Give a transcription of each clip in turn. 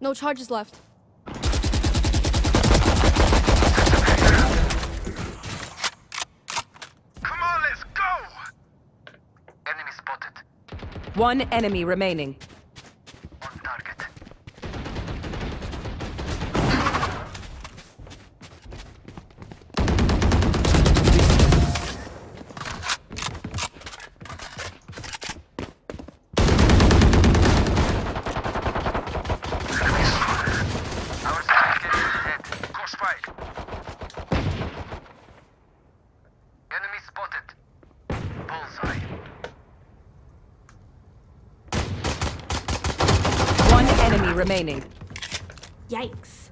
No charges left. Come on, let's go! Enemy spotted. One enemy remaining. On target. Our target is ahead. Crossfire. Enemy spotted. Bullseye. One enemy remaining. Yikes.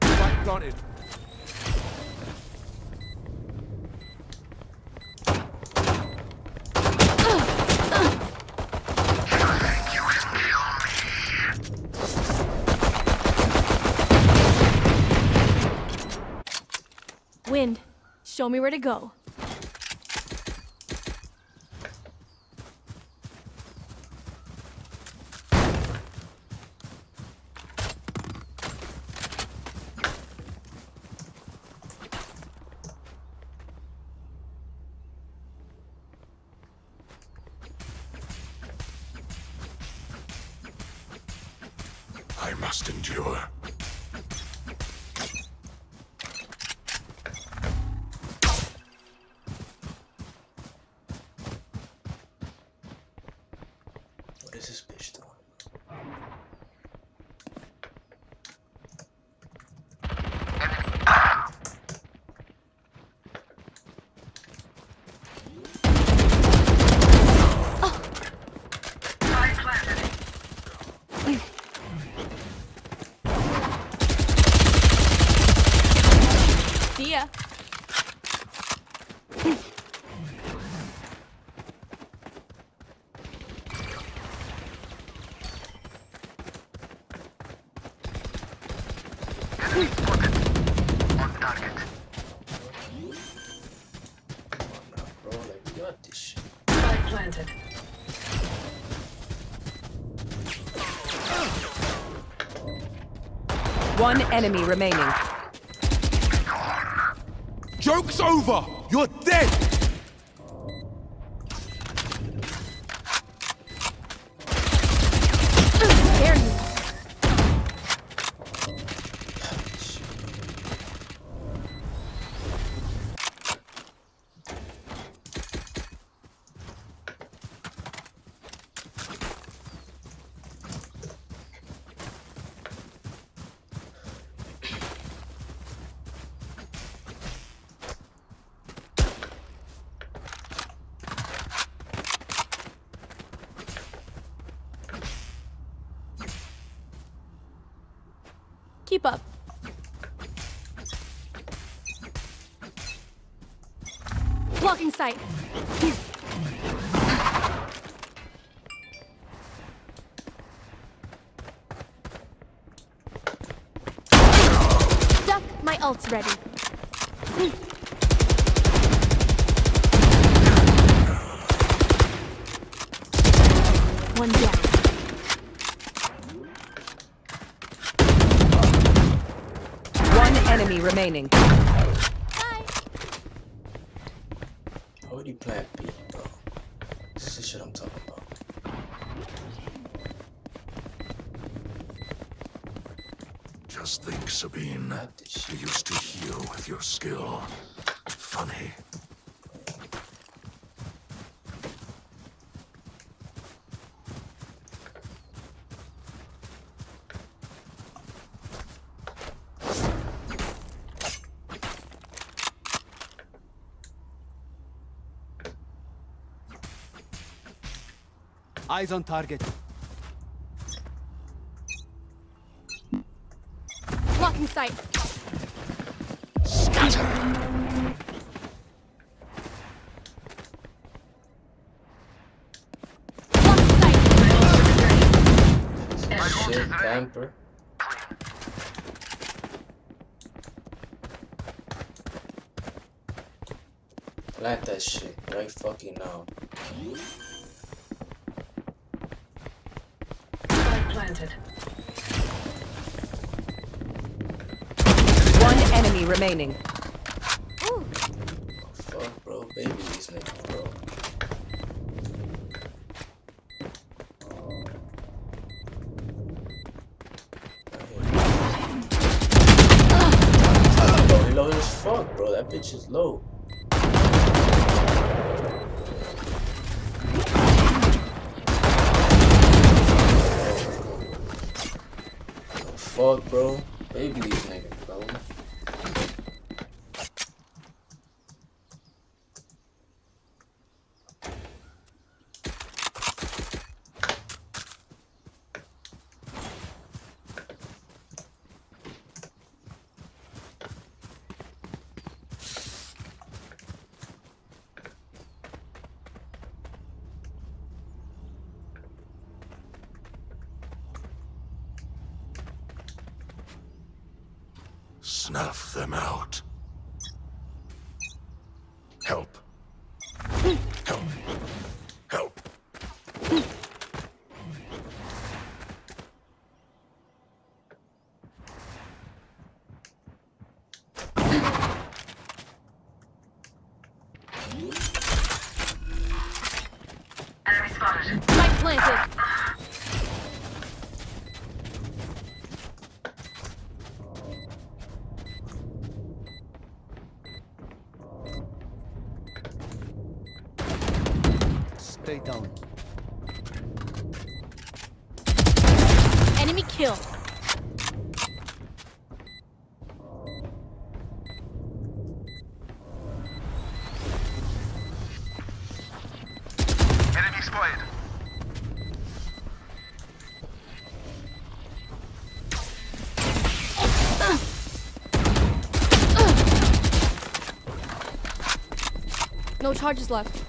Spike planted. Wind. Show me where to go. I must endure. What is this bitch doing? See ya. Enemy spotted. On target. Come on now, bro. Like, we got this shit. One enemy remaining. Joke's over! You're dead! Dare you. Keep up. Blocking sight. Duck, my ult's ready. One down. One enemy remaining. Bye. How would you play at B, bro? This is the shit I'm talking about. Just think, Sabine. Got this shit. You used to heal with your skill. Funny. Eyes on target. Blocking sight. Blocking sight. Shit, camper. Plant that shit right fucking now. Spike planted. One enemy remaining. Ooh. Fuck, bro. Baby these niggas, bro. Oh. Bro, low as fuck, bro. That bitch is low. Fuck, bro. Baby these niggas, bro. Snuff them out. Help. Help. Spike planted. Stay down. Enemy kill. Enemy spotted. No charges left.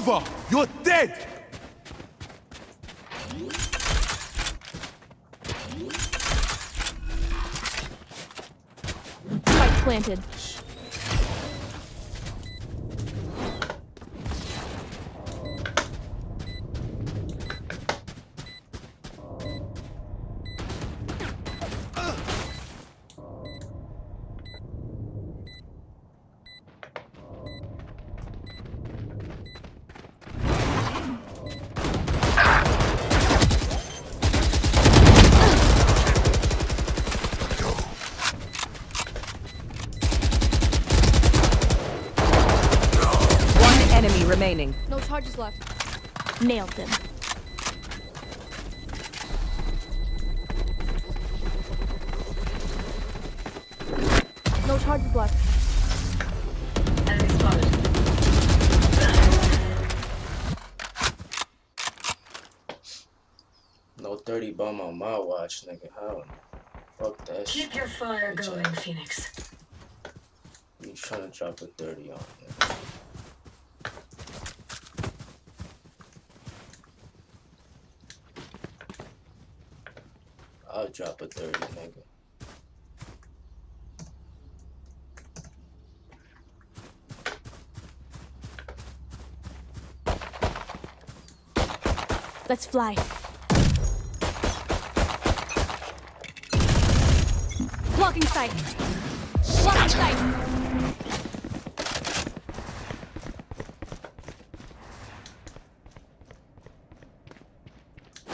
Over! You're dead! Spike planted. Remaining. No charges left. Nailed them. No charges left. Enemy spotted. No 30 bomb on my watch, nigga. How? Fuck that shit. Keep your fire going, Phoenix. You trying to drop a 30 on nigga. I'll drop a 30, nigga. Let's fly. Blocking sight. Blocking sight.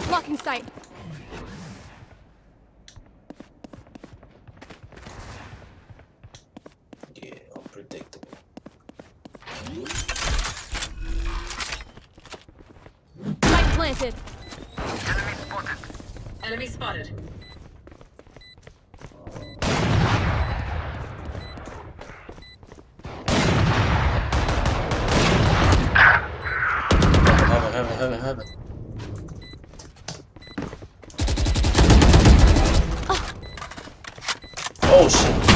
Blocking sight. Yeah, unpredictable. Spike planted. Enemy spotted. Enemy spotted. Heaven, heaven, heaven, heaven. Oh shit.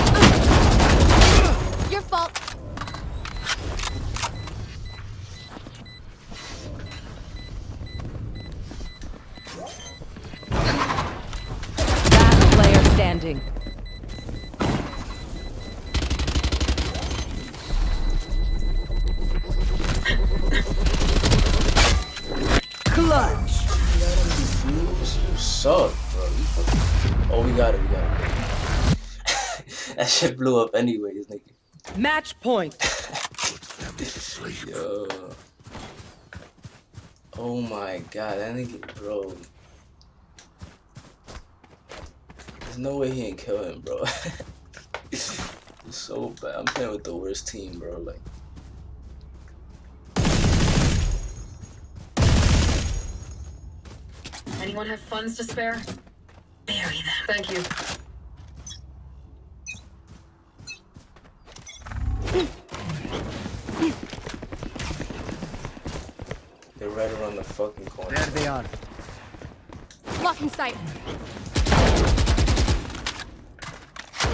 Standing. Clutch. You suck, bro. Oh, we got it, we got it. that shit blew up anyways, nigga. Match point. Them to sleep. Yo. Oh my god, that nigga, bro. There's no way he ain't kill him, bro. it's so bad. I'm playing with the worst team, bro. Like, Anyone have funds to spare? Bury them. Thank you. they're right around the fucking corner. There they are. Blocking sight.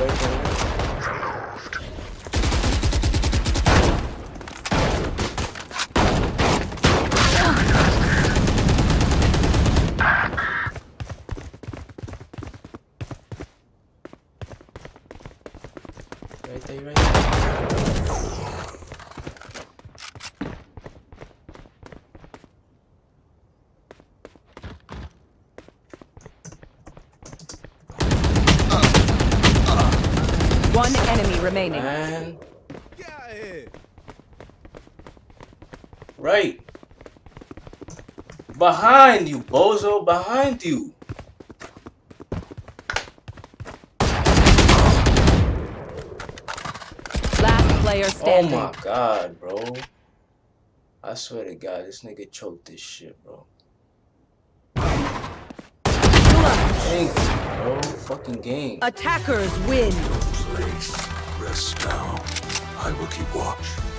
There. Right there, right there. One enemy remaining. Man. Get out of here. Right. Behind you, bozo. Behind you. Last player oh standing. Oh standing. my god, bro. I swear to God, this nigga choked this shit, bro. Thank you, bro. Fucking game. Attackers win. Please, rest now. I will keep watch.